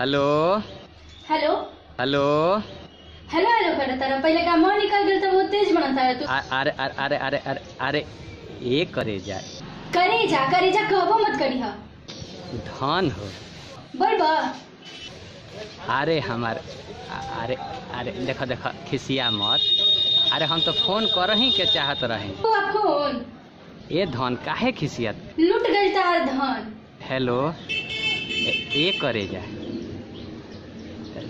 Hello hello hello hello hello कर तारा पहले का मन निकल गेल तो वो तेज बनता है तू अरे अरे अरे अरे अरे अरे ये करे जाए करे जा करे जा कहबो मत करी हा धन हो बोल बा अरे हमार अरे अरे देखो देखो खिसिया मत अरे हम तो फ़ोन कर ही के चाहत रहे तू फ़ोन ये धन काहे खिसियत लूट गई तार धन हेलो ए, ये करे जाए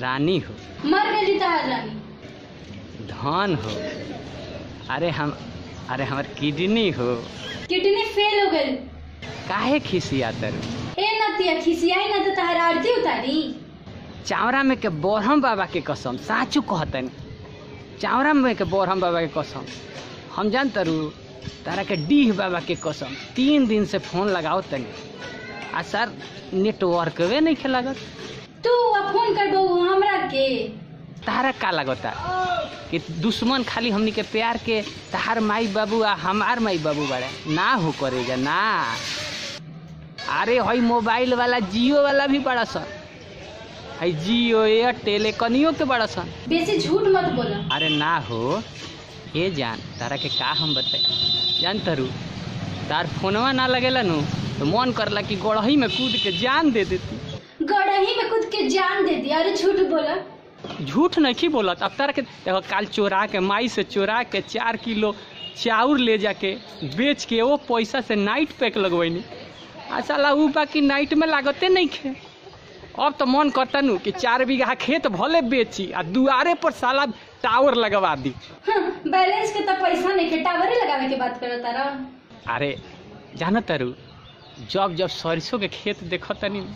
रानी हो। मर रानी। धन हो। अरे हम अरे हमार किडनी हो। किडनी फेल हो गई। काहे खिसिया तर? ए नतिया खिसियाई ना तो तार आरती उतारी। चावरा में के बोरहम बाबा के कसम साचू कहतन। चावरा में के बोरहम बाबा के कसम। हम जान तरू तारा के डीह बाबा के कसम तीन दिन से फ़ोन लगाओ तनी आ सर नेटवर्कवे नहीं खे लागत तू फ़ोन करबो हमरा के। तारा का लगता? कि दुश्मन खाली हमनी के प्यार के तहार माई बाबू आ हमार माई बाबू बड़े। ना हो करेगा ना। अरे हई मोबाइल वाला जियो वाला भी बड़ा सन। हई जियो एयरटेल कनियो के बड़ा सन। बेसी झूठ मत बोला। अरे ना हो। ये जान तारा के का हम बताए जान तरू तार फोनवा ना लगेला नु तो मन करला कि गड़ही में कूद के जान दे देती गड़ही में कूद के जान दे दिया अरे झूठ बोला। झूठ नहीं बोलत अब तारा के देखो काल चोरा के माई से चोरा के चार किलो चाउर ले जाके बेच के वो पैसा से नाइट पैक लगवैनी। आ साला ऊ बाकी नाइट में लागते नहीं खे। अब तो मन करता नु कि चार बीघा खेत भले बेची आ दुआरे पर साला टावर लगवा दी। हाँ, बैलेंस के तो पैसा नहीं टावर ही लगावे के बात करत तारा। अरे जान तारू जब जब सरसों के खेत देखो तनी।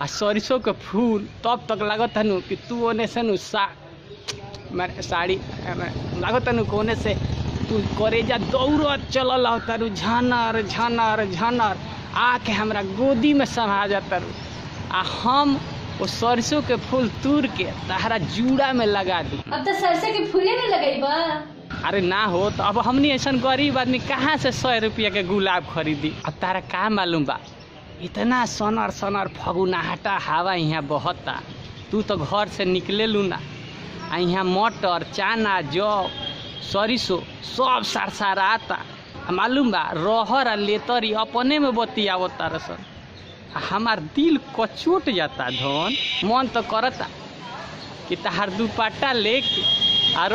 आ सरसों के फूल तब तक लागत नु कि तू ओने से नु सा माने साड़ी लागत नु कोने से तू करेजा दौड़ चलल हो तारू झनर झनर झनर। आके हमरा गोदी में समा जाता रू आ हम वो सरसों के फूल तूर के तहरा जूड़ा में लगा दी। अब तो सरसे के फूले नहीं लगई बा अरे ना हो तो अब हमनी ऐसा गरीब आदमी कहाँ से सौ रुपया के गुलाब खरीदी? अब तारा का मालूम बा? इतना सनर सनर फगुनाहटा हवा यहाँ बहता। तू तो घर से निकले लू ना। आ यहाँ मटर, चाना, जौ, सरिसो, सब सरसराता आ मालूम बा, रहर आ लेतरी अपने में बतियावता रसन आ हमार दिल कचोट जाता धन, मन तो करता कि तहार दुपट्टा लेके आ